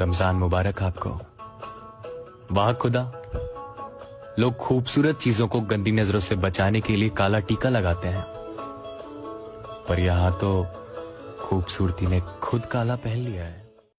रमज़ान मुबारक आपको। वाह खुदा। लोग खूबसूरत चीज़ों को गंदी नज़रों से बचाने के लिए काला टीका लगाते हैं। पर यहाँ तो खूबसूरती ने खुद काला पहन लिया है।